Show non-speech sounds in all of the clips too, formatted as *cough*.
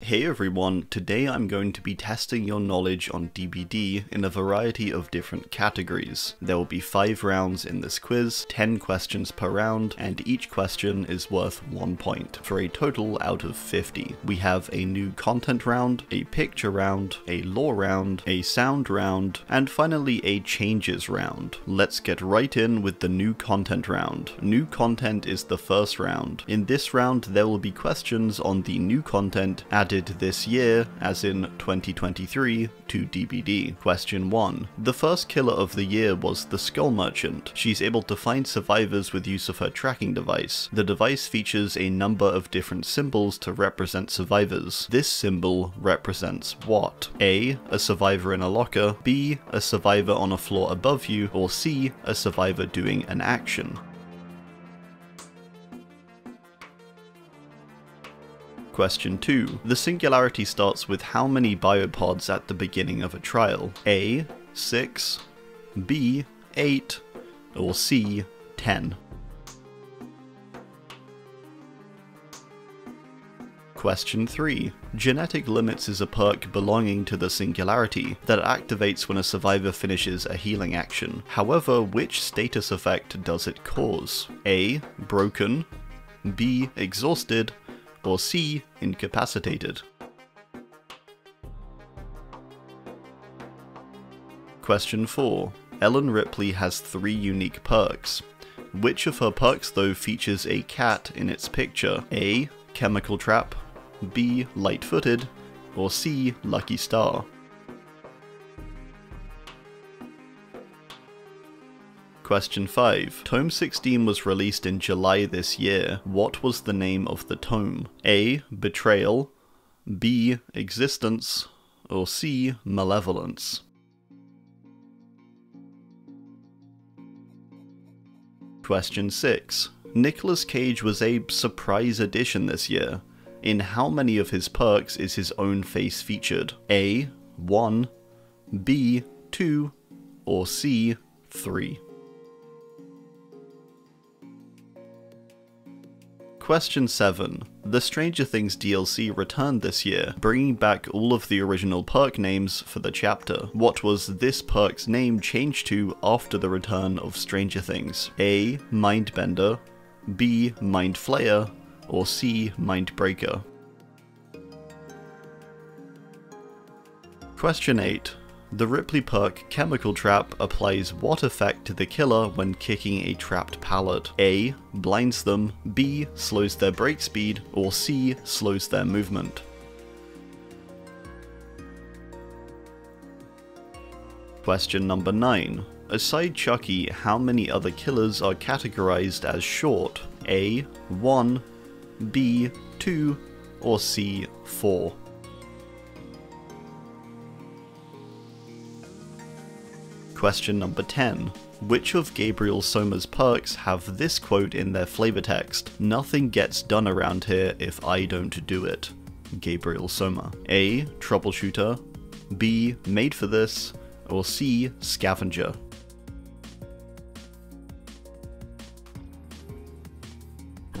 Hey everyone, today I'm going to be testing your knowledge on DBD in a variety of different categories. There will be 5 rounds in this quiz, 10 questions per round, and each question is worth 1 point, for a total out of 50. We have a new content round, a picture round, a lore round, a sound round, and finally a changes round. Let's get right in with the new content round. New content is the first round. In this round there will be questions on the new content added this year, as in 2023, to DBD. Question 1. The first killer of the year was the Skull Merchant. She's able to find survivors with use of her tracking device. The device features a number of different symbols to represent survivors. This symbol represents what? A. A survivor in a locker, B. A survivor on a floor above you, or C. A survivor doing an action. Question 2. The singularity starts with how many biopods at the beginning of a trial? A. 6, B. 8, or C. 10. Question 3. Genetic Limits is a perk belonging to the Singularity that activates when a survivor finishes a healing action. However, which status effect does it cause? A. Broken, B. Exhausted, or C. Incapacitated. Question 4. Ellen Ripley has three unique perks. Which of her perks though features a cat in its picture? A. Chemical Trap, B. Light-footed, or C. Lucky Star? Question 5. Tome 16 was released in July this year. What was the name of the tome? A. Betrayal, B. Existence, or C. Malevolence? Question 6. Nicolas Cage was a surprise addition this year. In how many of his perks is his own face featured? A. 1, B. 2, or C. 3? Question 7. The Stranger Things DLC returned this year, bringing back all of the original perk names for the chapter. What was this perk's name changed to after the return of Stranger Things? A. Mindbender, B. Mind Flayer, or C. Mindbreaker? Question 8. The Ripley perk Chemical Trap applies what effect to the killer when kicking a trapped pallet? A. Blinds them, B. Slows their break speed, or C. Slows their movement? Question number 9. Aside Chucky, how many other killers are categorized as short? A. 1, B. 2, or C. 4? Question number 10. Which of Gabriel Soma's perks have this quote in their flavor text? Nothing gets done around here if I don't do it. Gabriel Soma. A. Troubleshooter. B. Made for this. Or C. Scavenger.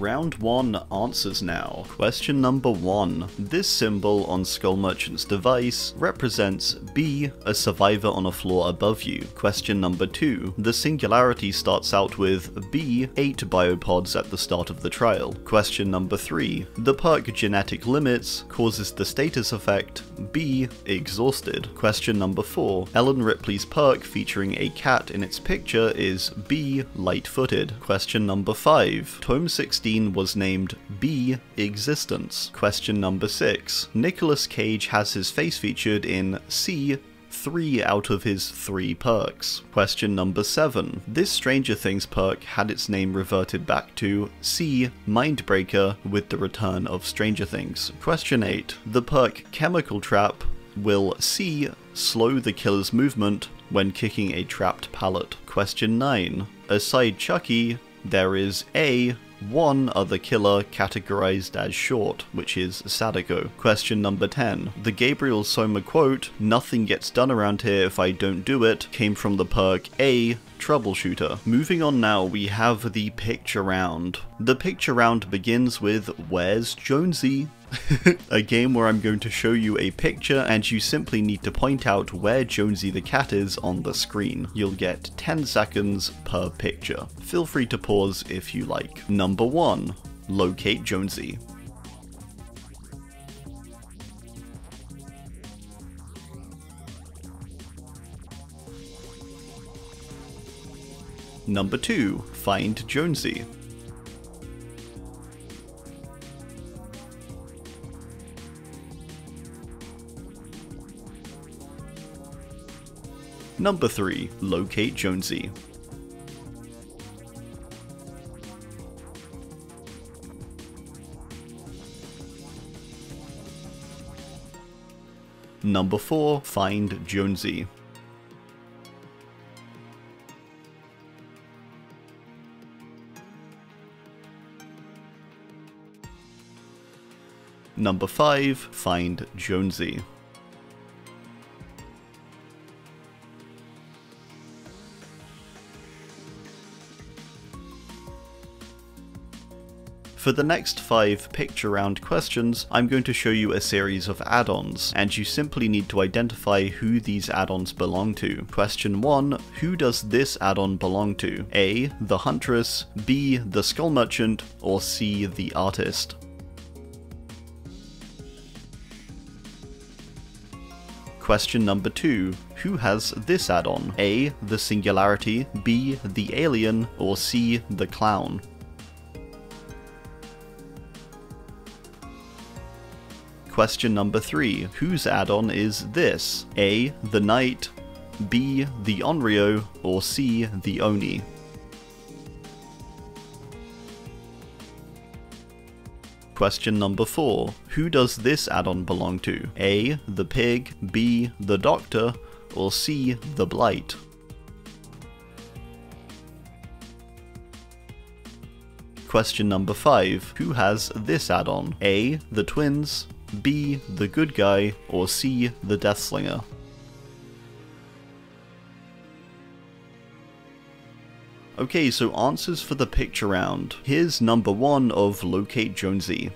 Round 1 answers now. Question number 1. This symbol on Skull Merchant's device represents B, a survivor on a floor above you. Question number 2. The singularity starts out with B, 8 biopods at the start of the trial. Question number 3. The perk Genetic Limits causes the status effect B, exhausted. Question number 4. Ellen Ripley's perk featuring a cat in its picture is B, light-footed. Question number 5. Tome 16 was named B Existence. Question number 6. Nicolas Cage has his face featured in C three out of his three perks. Question number 7. This Stranger Things perk had its name reverted back to C. Mindbreaker with the return of Stranger Things. Question 8. The perk Chemical Trap will C. Slow the killer's movement when kicking a trapped pallet. Question 9. Aside Chucky, there is A one other killer categorized as short, which is Sadako. Question number 10. The Gabriel Soma quote, nothing gets done around here if I don't do it, came from the perk A, troubleshooter. Moving on now, we have the picture round. The picture round begins with Where's Jonesy? *laughs* a game where I'm going to show you a picture and you simply need to point out where Jonesy the cat is on the screen. You'll get 10 seconds per picture. Feel free to pause if you like. Number 1. Locate Jonesy. Number 2. Find Jonesy. Number 3. Locate Jonesy. Number 4. Find Jonesy. Number 5. Find Jonesy. For the next 5 picture round questions, I'm going to show you a series of add-ons, and you simply need to identify who these add-ons belong to. Question 1, who does this add-on belong to? A. The Huntress, B. The Skull Merchant, or C. The Artist? Question number 2. Who has this add-on? A. The Singularity, B. The Alien, or C. The Clown? Question number 3. Whose add-on is this? A. The Knight, B. The Onryo, or C. The Oni? Question number 4. Who does this add-on belong to? A. The Pig, B. The Doctor, or C. The Blight? Question number 5. Who has this add-on? A. The Twins, B. The Good Guy, or C. The Deathslinger? Okay, so answers for the picture round. Here's number 1 of Locate Jonesy.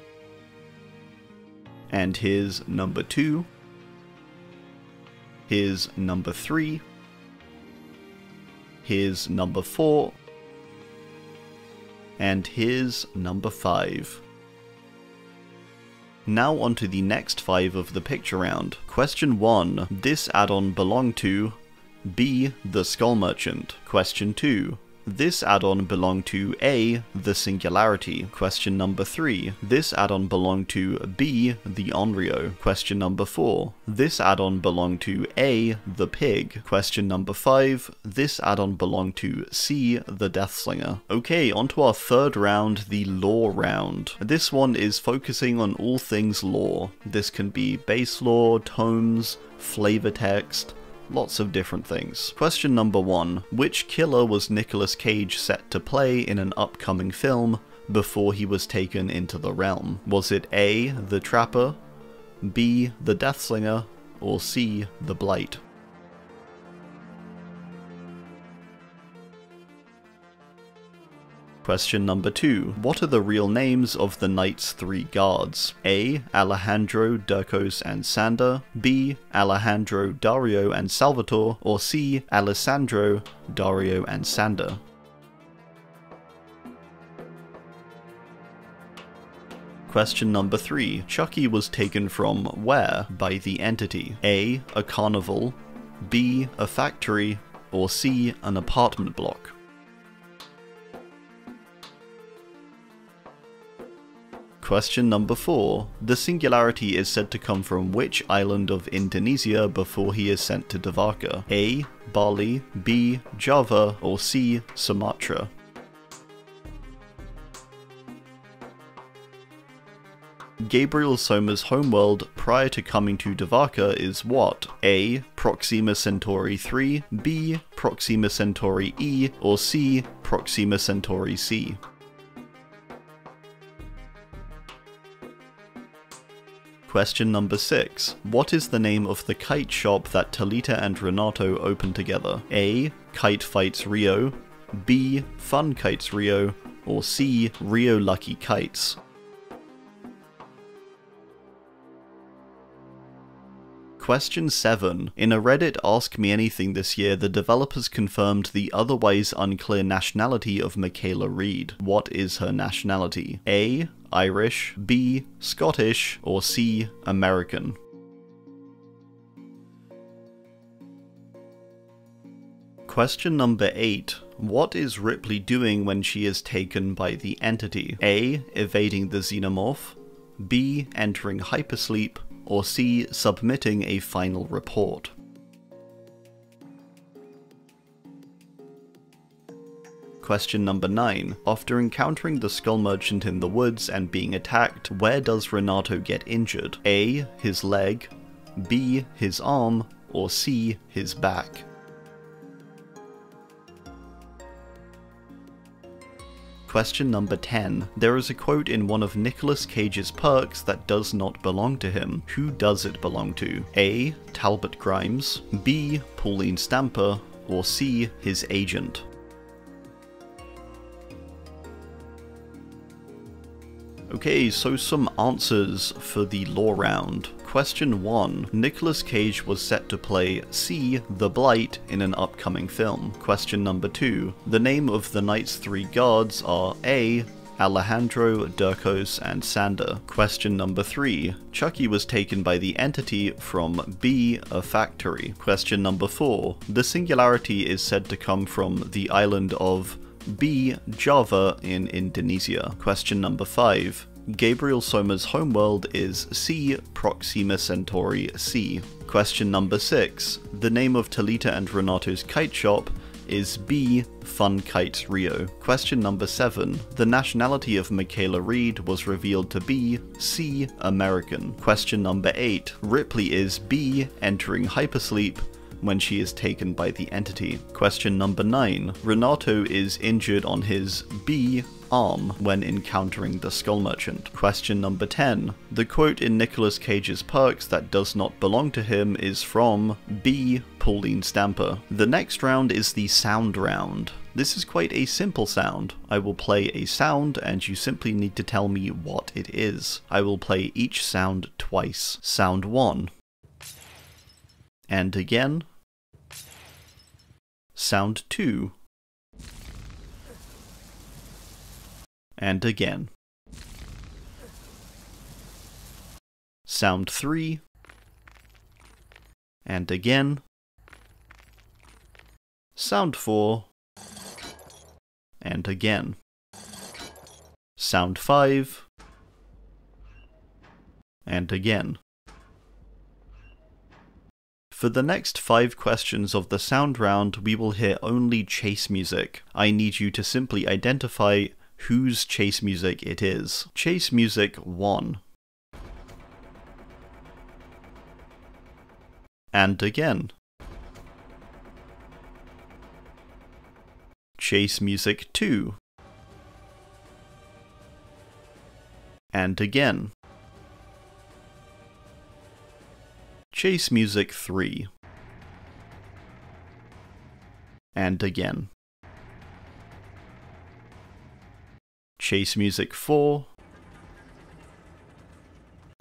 And here's number 2. Here's number 3. Here's number 4. And here's number 5. Now on to the next 5 of the picture round. Question 1. This add-on belonged to B. The Skull Merchant. Question 2. This add-on belonged to A, the Singularity. Question number 3. This add-on belonged to B, the Onryo. Question number 4. This add-on belonged to A, the Pig. Question number 5. This add-on belonged to C, the Deathslinger. Okay, on to our third round, the lore round. This one is focusing on all things lore. This can be base lore, tomes, flavor text, Lots of different things. Question number one. Which killer was Nicolas Cage set to play in an upcoming film before he was taken into the realm? Was it A. The Trapper, B. The Deathslinger, or C. The Blight? Question number 2. What are the real names of the knight's three guards? A. Alejandro, Durkos, and Sander. B. Alejandro, Dario, and Salvatore. Or C. Alessandro, Dario, and Sander. Question number 3. Chucky was taken from where by the entity? A. A carnival. B. A factory. Or C. An apartment block? Question number 4. The singularity is said to come from which island of Indonesia before he is sent to Devaka? A. Bali, B. Java, or C. Sumatra? Gabriel Soma's homeworld prior to coming to Devaka is what? A. Proxima Centauri 3, B. Proxima Centauri E, or C. Proxima Centauri C? Question number 6. What is the name of the kite shop that Talita and Renato open together? A. Kite Fights Rio, B. Fun Kites Rio, or C. Rio Lucky Kites? Question 7. In a Reddit Ask Me Anything this year, the developers confirmed the otherwise unclear nationality of Michaela Reed. What is her nationality? A. Irish, B. Scottish, or C. American? Question number 8. What is Ripley doing when she is taken by the entity? A. Evading the xenomorph, B. Entering hypersleep, or C. Submitting a final report. Question number 9. After encountering the Skull Merchant in the woods and being attacked, where does Renato get injured? A. His leg, B. His arm, or C. His back? Question number 10. There is a quote in one of Nicolas Cage's perks that does not belong to him. Who does it belong to? A. Talbot Grimes, B. Pauline Stamper, or C. His agent? Okay, so some answers for the lore round. Question 1. Nicolas Cage was set to play C. The Blight in an upcoming film. Question number 2. The name of the Knight's three guards are A. Alejandro, Durkos, and Sander. Question number 3. Chucky was taken by the entity from B, a factory. Question number 4. The singularity is said to come from the island of B. Java in Indonesia. Question number 5. Gabriel Soma's homeworld is C. Proxima Centauri C. Question number 6. The name of Talita and Renato's kite shop is B. Fun Kites Rio. Question number 7. The nationality of Michaela Reed was revealed to be C. American. Question number 8. Ripley is B. Entering hypersleep when she is taken by the entity. Question number 9. Renato is injured on his B when encountering the Skull Merchant. Question number 10. The quote in Nicolas Cage's perks that does not belong to him is from B. Pauline Stamper. The next round is the sound round. This is quite a simple sound. I will play a sound and you simply need to tell me what it is. I will play each sound twice. Sound 1. And again. Sound 2. And again. Sound 3, and again. Sound 4, and again. Sound 5, and again. For the next five questions of the sound round, we will hear only chase music. I need you to simply identify whose chase music it is. Chase music 1. And again. Chase music 2. And again. Chase music 3. And again. Chase Music 4,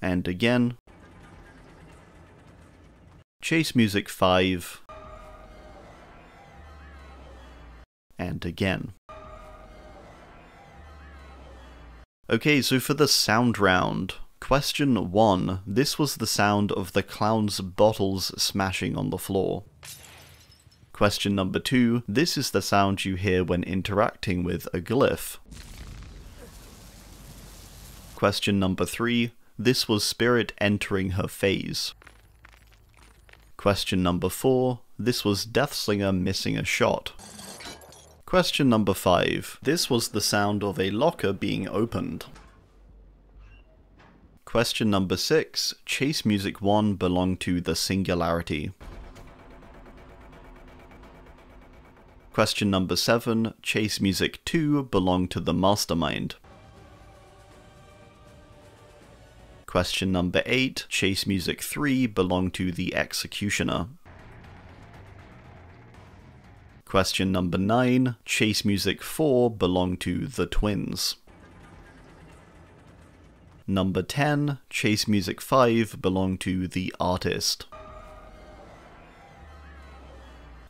and again, Chase Music 5, and again. Okay, so for the sound round, question 1. This was the sound of the clown's bottles smashing on the floor. Question number 2. This is the sound you hear when interacting with a glyph. Question number three. This was Spirit entering her phase. Question number four. This was Deathslinger missing a shot. Question number 5. This was the sound of a locker being opened. Question number 6. Chase Music 1 belonged to the Singularity. Question number 7. Chase Music 2 belonged to the Mastermind. Question number 8, Chase Music 3 belonged to the Executioner. Question number 9, Chase Music 4 belonged to the Twins. Number 10, Chase Music 5 belonged to the Artist.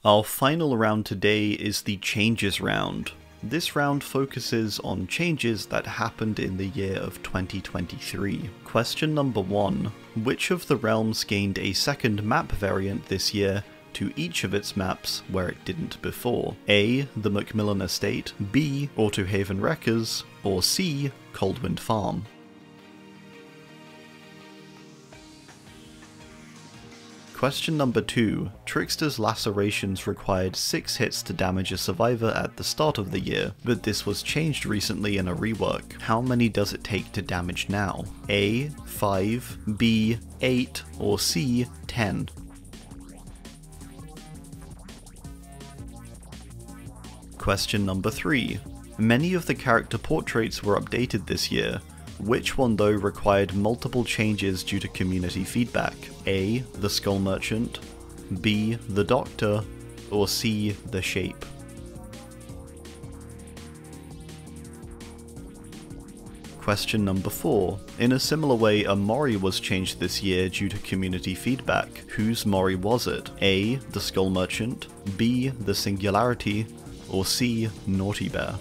Our final round today is the Changes round. This round focuses on changes that happened in the year of 2023. Question number 1. Which of the realms gained a second map variant this year to each of its maps where it didn't before? A. The Macmillan Estate, B. Autohaven Wreckers, or C. Coldwind Farm? Question number 2. Trickster's lacerations required 6 hits to damage a survivor at the start of the year, but this was changed recently in a rework. How many does it take to damage now? A. 5, B. 8, or C. 10? Question number 3. Many of the character portraits were updated this year, which one though required multiple changes due to community feedback? A. The Skull Merchant, B. The Doctor, or C. The Shape? Question number 4. In a similar way, a Mori was changed this year due to community feedback. Whose Mori was it? A. The Skull Merchant, B. The Singularity, or C. Naughty Bear?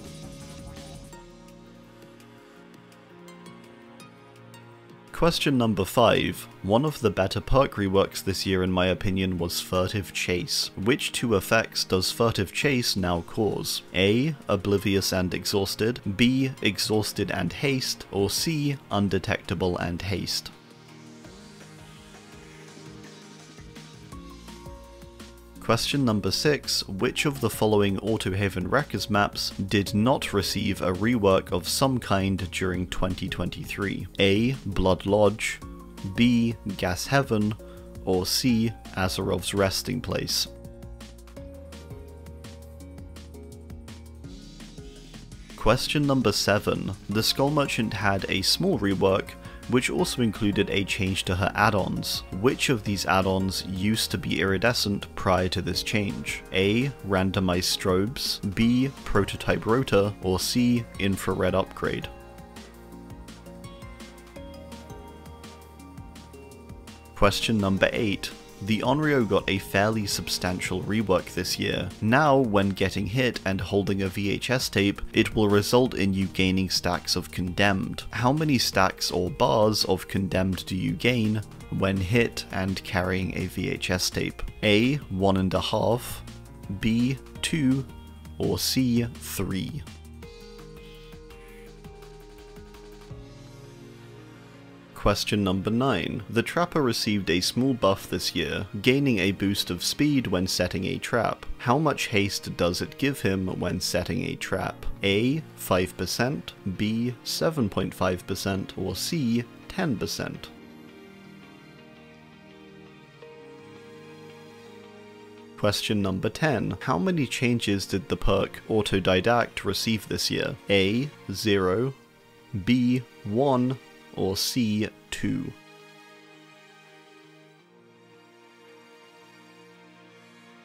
Question number 5. One of the better perk reworks this year in my opinion was Furtive Chase. Which two effects does Furtive Chase now cause? A. Oblivious and Exhausted, B. Exhausted and Haste, or C. Undetectable and Haste? Question number 6. Which of the following Autohaven Wreckers maps did not receive a rework of some kind during 2023? A. Blood Lodge, B. Gas Heaven, or C. Azerov's Resting Place? Question number 7. The Skull Merchant had a small rework which also included a change to her add-ons. Which of these add-ons used to be iridescent prior to this change? A. Randomized strobes, B. Prototype rotor, or C. Infrared upgrade? Question number 8 the Onryo got a fairly substantial rework this year. Now, when getting hit and holding a VHS tape, it will result in you gaining stacks of Condemned. How many stacks or bars of Condemned do you gain when hit and carrying a VHS tape? A. 1.5, B. 2, or C. 3? Question number 9. The Trapper received a small buff this year, gaining a boost of speed when setting a trap. How much haste does it give him when setting a trap? A. 5%, B. 7.5%, or C. 10%? Question number 10. How many changes did the perk Autodidact receive this year? A. 0, B. 1, or C2.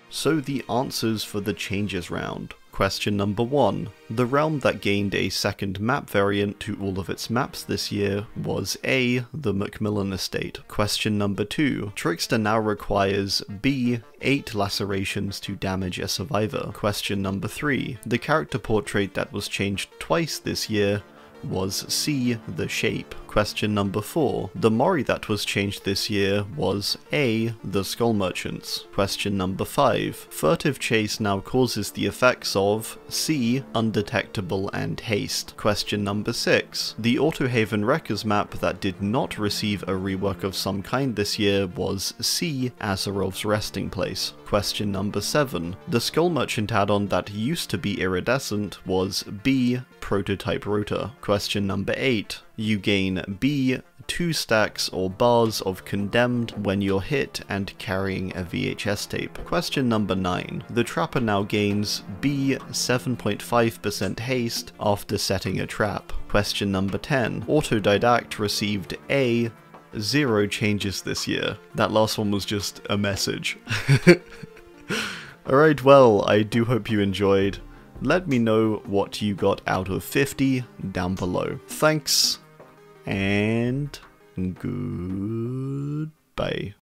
So the answers for the changes round. Question number 1. The realm that gained a second map variant to all of its maps this year was A. The Macmillan Estate. Question number 2. Trickster now requires B. 8 lacerations to damage a survivor. Question number 3. The character portrait that was changed twice this year was C. The Shape. Question number 4. The Mori that was changed this year was A. The Skull Merchants. Question number 5. Furtive Chase now causes the effects of C. Undetectable and Haste. Question number 6. The Autohaven Wreckers map that did not receive a rework of some kind this year was C. Azerov's Resting Place. Question number 7. The Skull Merchant add-on that used to be iridescent was B. Prototype Rotor. Question number 8. You gain B, 2 stacks or bars of Condemned when you're hit and carrying a VHS tape. Question number 9. The Trapper now gains B 7.5% haste after setting a trap. Question number 10. Autodidact received A zero changes this year. That last one was just a message. *laughs* Alright, well, I do hope you enjoyed. Let me know what you got out of 50 down below. Thanks, and goodbye.